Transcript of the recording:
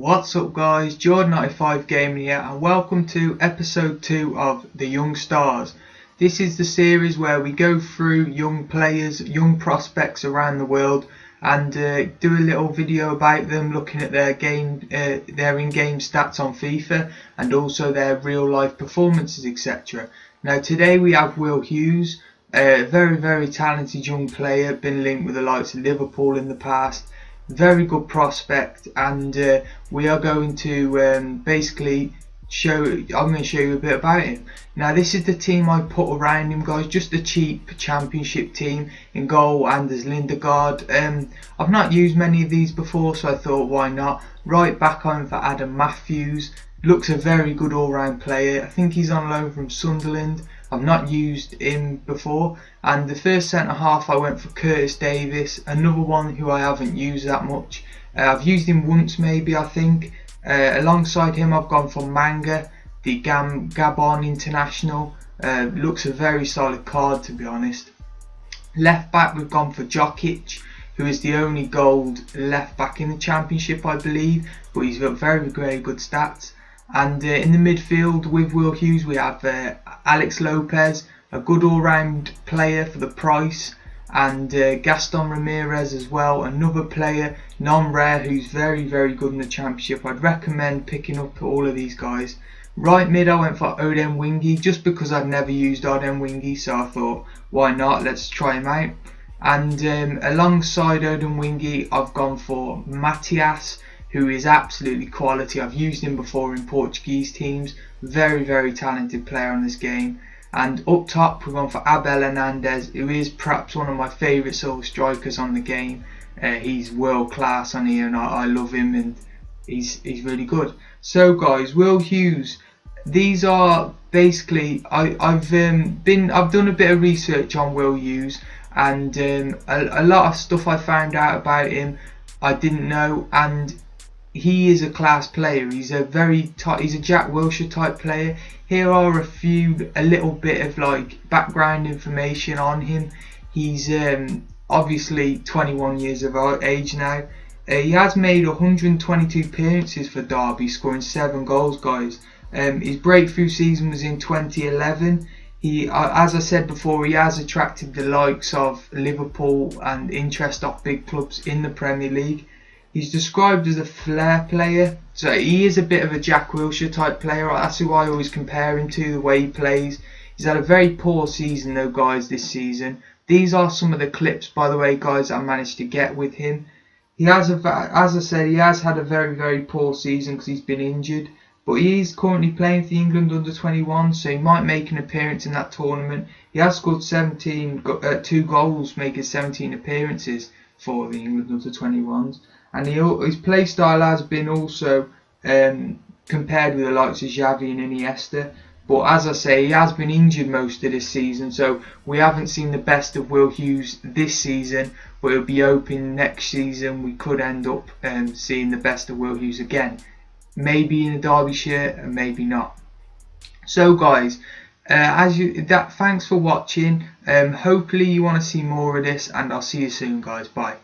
What's up guys, Jordan95 Gaming here and welcome to episode 2 of The Young Stars. This is the series where we go through young players, young prospects around the world and uh, do a little video about them looking at their game, uh, their in-game stats on FIFA and also their real life performances etc. Now today we have Will Hughes, a very very talented young player, been linked with the likes of Liverpool in the past very good prospect and uh, we are going to um, basically show I'm going to show you a bit about him. Now this is the team I put around him guys just a cheap championship team in goal Anders Lindegaard. Um, I've not used many of these before so I thought why not? Right back on for Adam Matthews. Looks a very good all-round player. I think he's on loan from Sunderland I've not used him before. And the first centre half I went for Curtis Davies, another one who I haven't used that much. Uh, I've used him once maybe I think. Uh, alongside him I've gone for Manga, the Gam Gabon international. Uh, looks a very solid card to be honest. Left back we've gone for Jokic who is the only gold left back in the championship I believe but he's got very very good stats and uh, in the midfield with Will Hughes we have uh, Alex Lopez, a good all-round player for the price, and uh, Gaston Ramirez as well, another player, non-rare, who's very, very good in the championship. I'd recommend picking up all of these guys. Right mid, I went for Odemwingie, just because I've never used Odemwingie, so I thought, why not? Let's try him out. And um, alongside Odemwingie, I've gone for Matias, who is absolutely quality. I've used him before in Portuguese teams. Very, very talented player on this game. And up top, we've gone for Abel Hernandez, who is perhaps one of my favourite sort of strikers on the game. Uh, he's world class on here, and I, I love him, and he's he's really good. So, guys, Will Hughes. These are basically I, I've um, been I've done a bit of research on Will Hughes, and um, a, a lot of stuff I found out about him I didn't know, and he is a class player. He's a very he's a Jack Wilshere type player. Here are a few, a little bit of like background information on him. He's um, obviously 21 years of age now. Uh, he has made 122 appearances for Derby, scoring seven goals, guys. Um, his breakthrough season was in 2011. He, uh, as I said before, he has attracted the likes of Liverpool and interest of big clubs in the Premier League. He's described as a flair player, so he is a bit of a Jack Wilshere type player. That's who I always compare him to, the way he plays. He's had a very poor season though, guys, this season. These are some of the clips, by the way, guys, I managed to get with him. He has, a, as I said, he has had a very, very poor season because he's been injured. But he is currently playing for the England under 21, so he might make an appearance in that tournament. He has scored 17, uh, two goals, making 17 appearances for the England under 21s and he, his play style has been also um, compared with the likes of Xavi and Iniesta. But as I say, he has been injured most of this season, so we haven't seen the best of Will Hughes this season. But it'll be open next season. We could end up um, seeing the best of Will Hughes again, maybe in a Derby shirt and maybe not. So, guys, uh, as you that, thanks for watching. Um, hopefully, you want to see more of this, and I'll see you soon, guys. Bye.